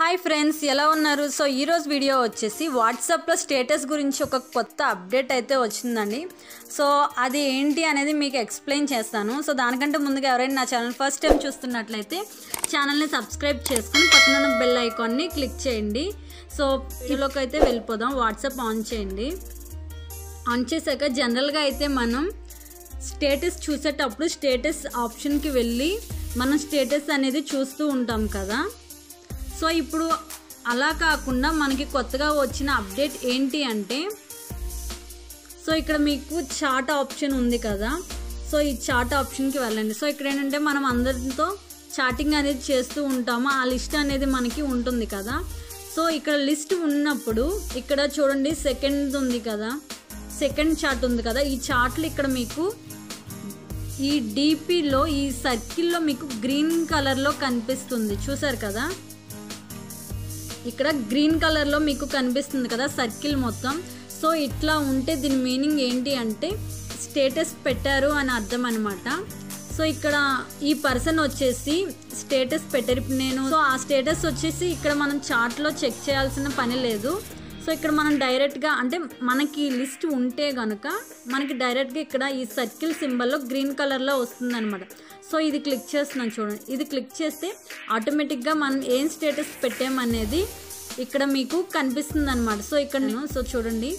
Hi friends ఎలా ఉన్నారు? So ఈరోజు వీడియో వచ్చేసి వాట్సాప్లో స్టేటస్ గురించి ఒక కొత్త అప్డేట్ అయితే వచ్చిందండి. సో అది ఏంటి అనేది మీకు ఎక్స్ప్లెయిన్ చేస్తాను. సో దానికంటే ముందుగా ఎవరైనా నా ఛానల్ ఫస్ట్ టైం చూస్తున్నట్లయితే ఛానల్ని సబ్స్క్రైబ్ చేసుకుని పక్కన బెల్ ఐకాన్ని క్లిక్ చేయండి. సో ఈలోకి అయితే వెళ్ళిపోదాం. వాట్సాప్ ఆన్ చేయండి. ఆన్ చేశాక జనరల్గా అయితే మనం స్టేటస్ చూసేటప్పుడు స్టేటస్ ఆప్షన్కి వెళ్ళి మనం స్టేటస్ అనేది చూస్తూ ఉంటాం కదా. సో ఇప్పుడు అలా కాకుండా మనకి కొత్తగా వచ్చిన అప్డేట్ ఏంటి అంటే సో ఇక్కడ మీకు చాట్ ఆప్షన్ ఉంది కదా. సో ఈ చాట్ ఆప్షన్కి వెళ్ళండి. సో ఇక్కడ ఏంటంటే మనం అందరితో చాటింగ్ అనేది చేస్తూ ఉంటాము. ఆ లిస్ట్ అనేది మనకి ఉంటుంది కదా. సో ఇక్కడ లిస్ట్ ఉన్నప్పుడు ఇక్కడ చూడండి సెకండ్ ఉంది కదా. సెకండ్ చార్ట్ ఉంది కదా. ఈ చార్ట్లు ఇక్కడ మీకు ఈ డీపీలో ఈ సర్కిల్లో మీకు గ్రీన్ కలర్లో కనిపిస్తుంది. చూసారు కదా? ఇక్కడ గ్రీన్ కలర్లో మీకు కనిపిస్తుంది కదా సర్కిల్ మొత్తం. సో ఇట్లా ఉంటే దీని మీనింగ్ ఏంటి అంటే స్టేటస్ పెట్టారు అని అర్థం అనమాట సో ఇక్కడ ఈ పర్సన్ వచ్చేసి స్టేటస్ పెట్టారు. నేను సో ఆ స్టేటస్ వచ్చేసి ఇక్కడ మనం చార్ట్లో చెక్ చేయాల్సిన పని లేదు. సో ఇక్కడ మనం డైరెక్ట్గా అంటే మనకి లిస్ట్ ఉంటే కనుక మనకి డైరెక్ట్గా ఇక్కడ ఈ సర్కిల్ సింబల్లో గ్రీన్ కలర్లో వస్తుంది అనమాట సో ఇది క్లిక్ చేస్తున్నాను చూడండి. ఇది క్లిక్ చేస్తే ఆటోమేటిక్గా మనం ఏం స్టేటస్ పెట్టామనేది ఇక్కడ మీకు కనిపిస్తుంది అనమాట సో ఇక్కడ నేను సో చూడండి.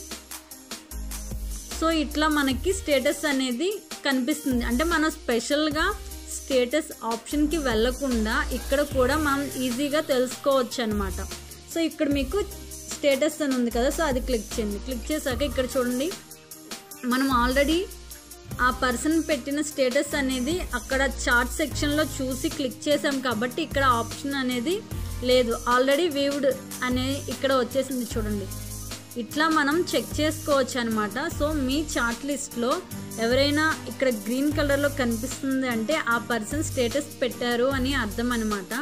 సో ఇట్లా మనకి స్టేటస్ అనేది కనిపిస్తుంది. అంటే మనం స్పెషల్గా స్టేటస్ ఆప్షన్కి వెళ్ళకుండా ఇక్కడ కూడా మనం ఈజీగా తెలుసుకోవచ్చు అనమాట సో ఇక్కడ మీకు స్టేటస్ అని ఉంది కదా సో అది క్లిక్ చేయండి. క్లిక్ చేశాక ఇక్కడ చూడండి మనం ఆల్రెడీ ఆ పర్సన్ పెట్టిన స్టేటస్ అనేది అక్కడ చార్ట్ సెక్షన్లో చూసి క్లిక్ చేసాం కాబట్టి ఇక్కడ ఆప్షన్ అనేది లేదు. ఆల్రెడీ వీవ్డ్ అనే ఇక్కడ వచ్చేసింది చూడండి. ఇట్లా మనం చెక్ చేసుకోవచ్చు అనమాట సో మీ చార్ట్ లిస్ట్లో ఎవరైనా ఇక్కడ గ్రీన్ కలర్లో కనిపిస్తుంది అంటే ఆ పర్సన్ స్టేటస్ పెట్టారు అని అర్థం అనమాట